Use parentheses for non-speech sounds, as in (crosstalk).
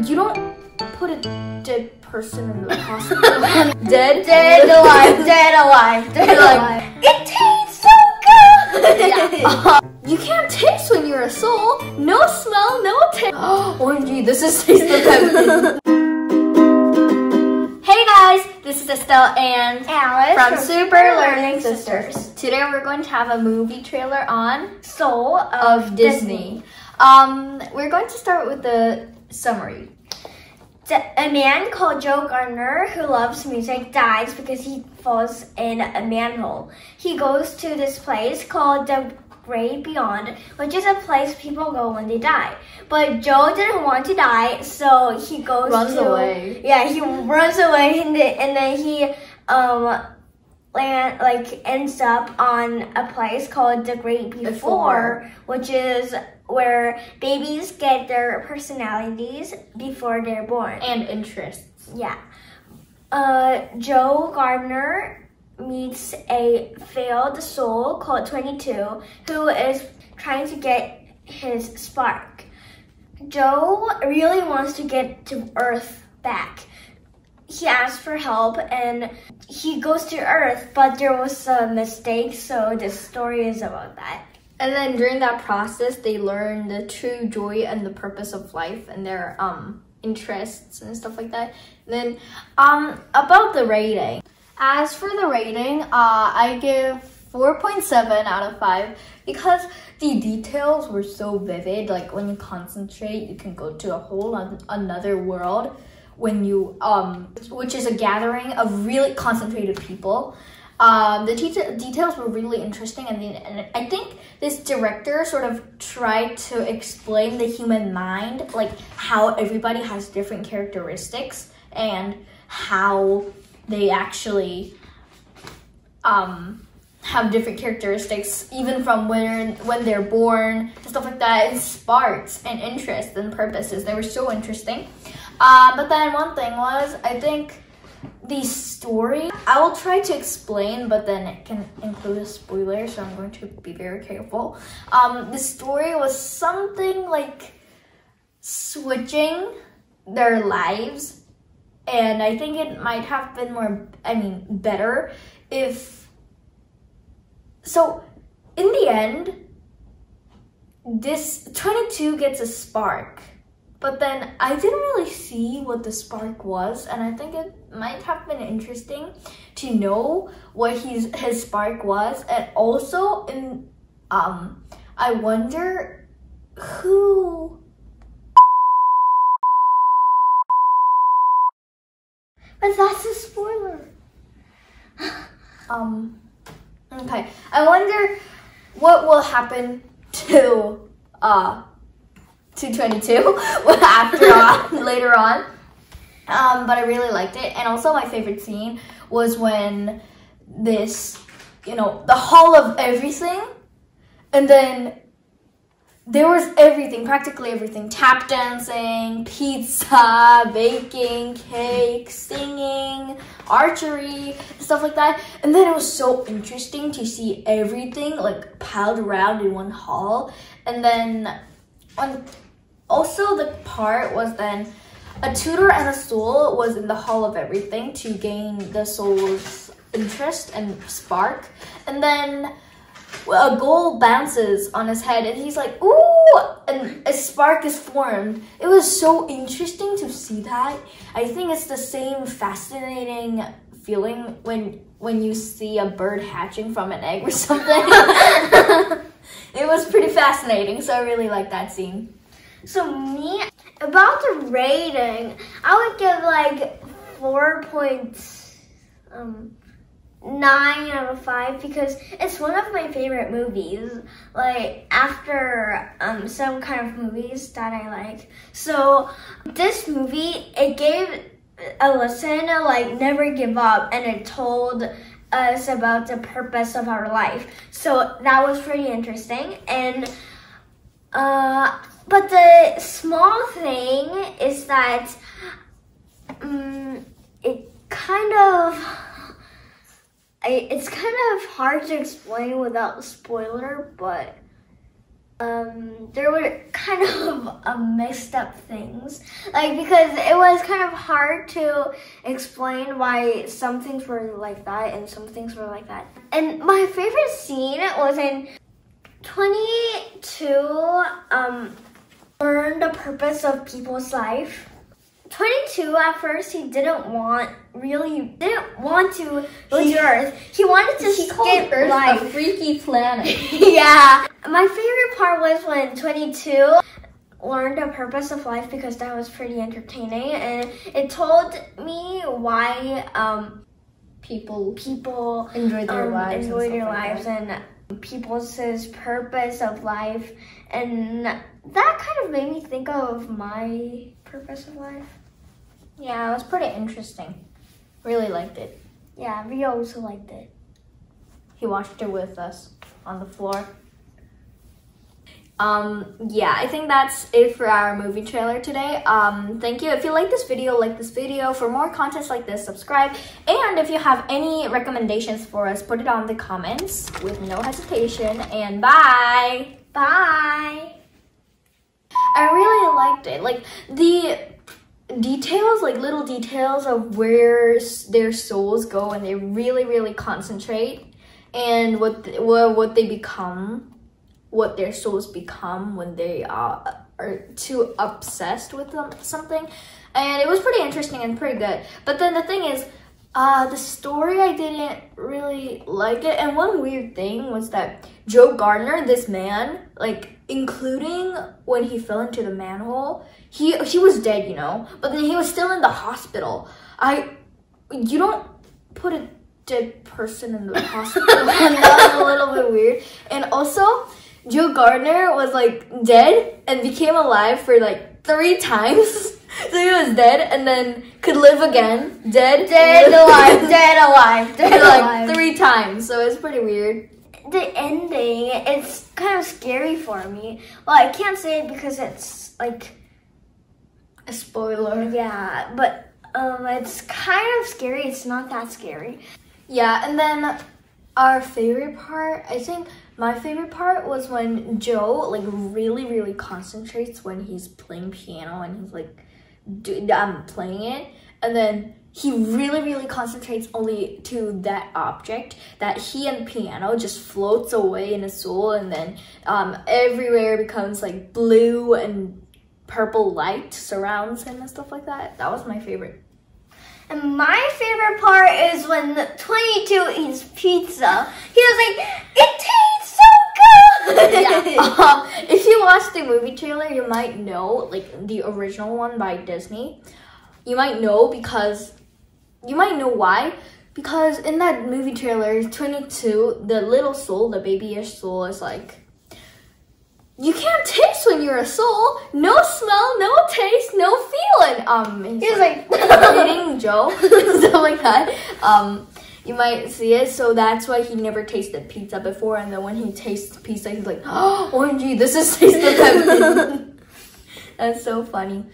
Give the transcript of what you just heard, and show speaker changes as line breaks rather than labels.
you don't put a dead person in the (laughs) hospital. (laughs) dead,
Dead alive, dead alive, dead alive. It tastes so good.
Yeah. (laughs) Uh-huh. you can't taste when you're a soul. No smell, no taste. (gasps) OMG, this is taste the tempting. hey guys, this is Estelle and
Alice
from Super Learning Sisters. Today we're going to have a movie trailer on
Soul
of Disney. Um, we're going to start with the summary.
A man called Joe Gardner, who loves music, dies because he falls in a manhole. He goes to this place called the Great Beyond, which is a place people go when they die. But Joe didn't want to die, so he goes
Runs
to
away.
Yeah, he runs away, and, then- and then he um land like ends up on a place called the Great Before,
Before.
which is where babies get their personalities before they're born.
And interests.
Yeah. Uh, Joe Gardner meets a failed soul called 22 who is trying to get his spark. Joe really wants to get to Earth back. He asks for help and he goes to Earth, but there was a mistake, so the story is about that.
And then during that process, they learn the true joy and the purpose of life and their um interests and stuff like that. then um about the rating. As for the rating, uh I give 4.7 out of 5 because the details were so vivid. Like when you concentrate, you can go to a whole an- another world when you um which is a gathering of really concentrated people. Um, the deta- details were really interesting, and, the, and I think this director sort of tried to explain the human mind, like how everybody has different characteristics and how they actually um, have different characteristics, even from when when they're born and stuff like that. And sparks and interests and purposes. They were so interesting. Uh, but then one thing was, I think the story i will try to explain but then it can include a spoiler so i'm going to be very careful. Um the story was something like switching their lives and i think it might have been more i mean better if so in the end this 22 gets a spark but then I didn't really see what the spark was, and I think it might have been interesting to know what his his spark was, and also in um I wonder who
But that's a spoiler.
um okay I wonder what will happen to uh to 22 (laughs) after on (laughs) later on. Um but i really liked it. And also my favorite scene was when this you know the hall of everything and then there was everything practically everything. Tap dancing pizza (laughs) baking cake singing archery stuff like that. And then it was so interesting to see everything like piled around in one hall. And then on also the part was then a tutor and a soul was in the hall of everything to gain the soul's interest and spark. And then a goal bounces on his head and he's like ooh and a spark is formed. It was so interesting to see that. I think it's the same fascinating feeling when when you see a bird hatching from an egg or something (laughs) (laughs) it was pretty fascinating so i really like that scene
So me, about the rating, I would give like four point um, nine out of five because it's one of my favorite movies. Like after um, some kind of movies that I like. So this movie, it gave a lesson like never give up, and it told us about the purpose of our life. So that was pretty interesting and. Uh, but the small thing is that um, it kind of it's kind of hard to explain without spoiler, but um, there were kind (laughs) of uh, mixed up things. Like, because it was kind of hard to explain why some things were like that and some things were like that. And my favorite scene was in 22, um, learn the purpose of people's life. 22 at first he didn't want really didn't want to go to Earth. He wanted to
He called Earth
life.
a freaky planet. (laughs)
yeah. My favorite part was when 22 learned the purpose of life because that was pretty entertaining and it told me why um,
People
people
enjoy their
um,
lives.
enjoy their
like
lives
that.
and people's purpose of life and that kind of made me think of my purpose of life.
Yeah, it was pretty interesting. Really liked it.
Yeah, we also liked it.
He watched it with us on the floor. Um, yeah, I think that's it for our movie trailer today. Um, thank you. If you like this video, like this video. For more contents like this, subscribe. And if you have any recommendations for us, put it on the comments with no hesitation. And bye!
Bye.
I really liked it. Like the details, like little details of where their souls go, and they really, really concentrate, and what th- what what they become, what their souls become when they uh, are too obsessed with them, something, and it was pretty interesting and pretty good. But then the thing is. Uh, the story I didn't really like it, and one weird thing was that Joe Gardner, this man, like including when he fell into the manhole, he he was dead, you know, but then he was still in the hospital. I, you don't put a dead person in the hospital. (laughs) that was a little bit weird. And also, Joe Gardner was like dead and became alive for like three times. (laughs) So he was dead and then could live again. Dead,
Dead (laughs) alive, dead alive, dead
like
alive.
three times. So it's pretty weird.
the ending, it's kind of scary for me. Well, I can't say it because it's like,
A spoiler.
yeah, but um, it's kind of scary. It's not that scary.
Yeah, and then our favorite part, I think my favorite part was when Joe like really really concentrates when he's playing piano and he's like do, um playing it and then he really really concentrates only to that object that he and piano just floats away in his soul and then um everywhere becomes like blue and purple light surrounds him and stuff like that. That was my favorite.
And my favorite part is when 22 eats pizza. He was like, it tastes so good!
yeah. Um, (laughs) if you watch the movie trailer, you might know, like the original one by Disney, you might know because you might know why. Because in that movie trailer, 22, the little soul, the babyish soul, is like, you can't taste when you're a soul. No smell, no taste, no feeling. Um, he's
He was
like,
like, (laughs)
eating Joe, (laughs) stuff like that. Um, you might see it, so that's why he never tasted pizza before. And then when he tastes pizza, he's like, (gasps) "Oh, OMG, this is taste of heaven." that's so funny.